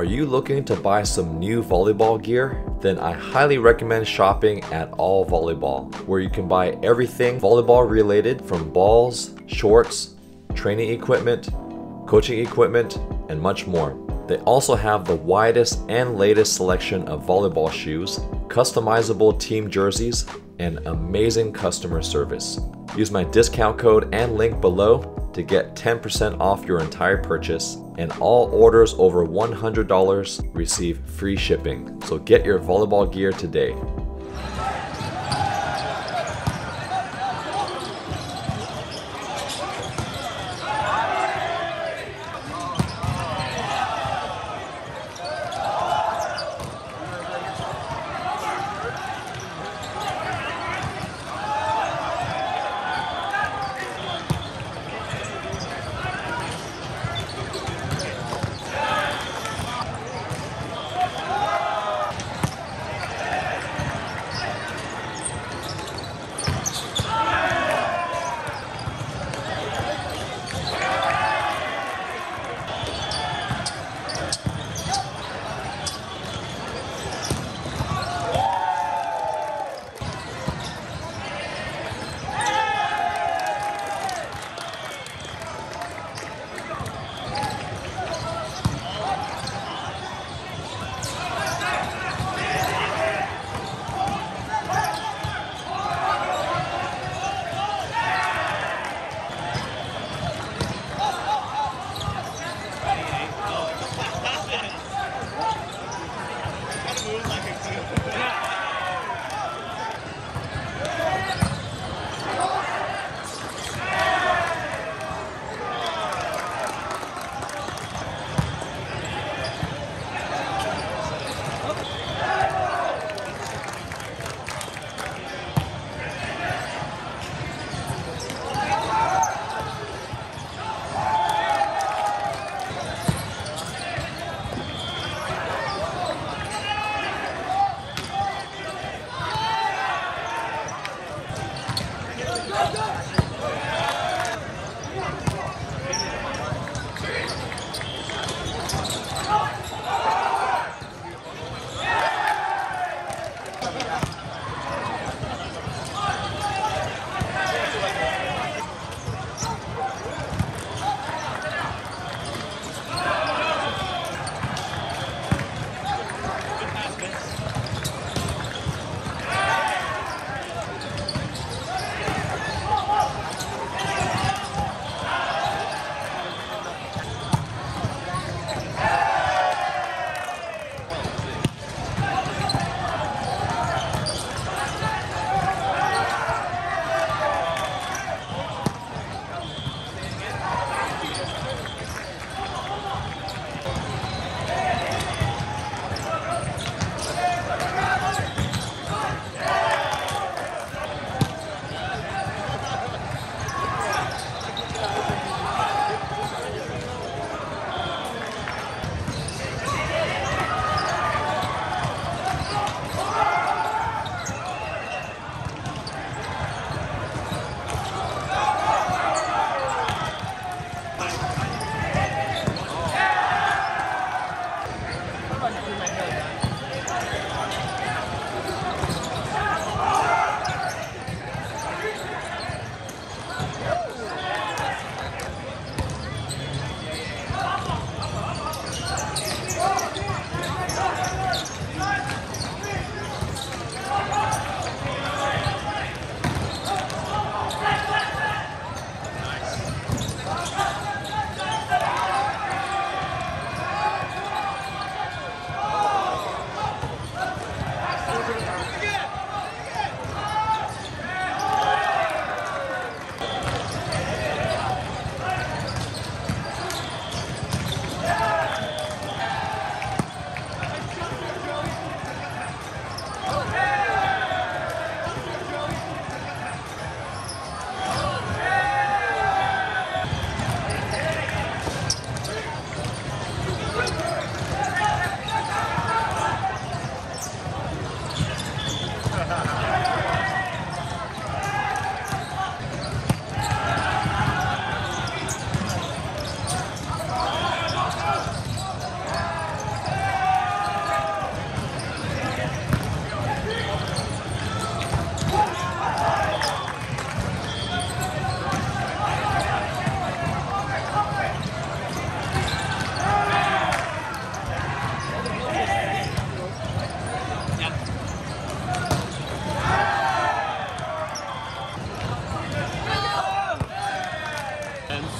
Are you looking to buy some new volleyball gear? Then I highly recommend shopping at All Volleyball, where you can buy everything volleyball related from balls, shorts, training equipment, coaching equipment, and much more. They also have the widest and latest selection of volleyball shoes, customizable team jerseys, and amazing customer service. Use my discount code and link below to get 10% off your entire purchase, and all orders over $100 receive free shipping. So get your volleyball gear today.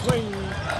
swing.